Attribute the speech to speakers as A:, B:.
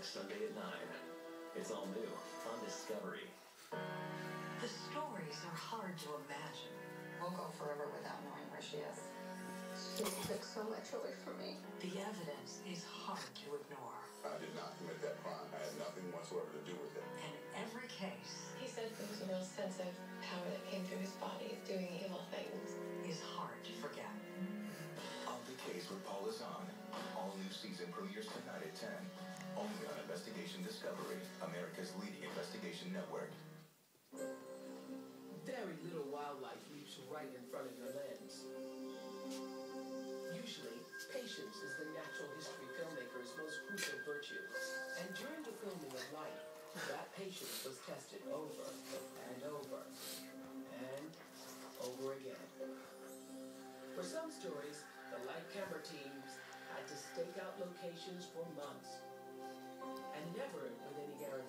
A: next Sunday at 9. It's all new on Discovery.
B: The stories are hard to imagine.
C: We'll go forever without knowing where she is.
D: She took so much away from me.
B: The evidence is hard to ignore.
E: I did not commit that crime. I had nothing whatsoever to do with it.
B: And every case
D: He said there was a real sense of power that came through his body, doing evil things.
B: is hard to forget.
F: On the Case with Paula Zahn. All new season premieres America's leading investigation network.
G: Very little wildlife leaps right in front of your lens. Usually, patience is the natural history filmmaker's most crucial virtue. And during the filming of Life, that patience was tested over and over and over again. For some stories, the Life camera teams had to stake out locations for months never, but then he got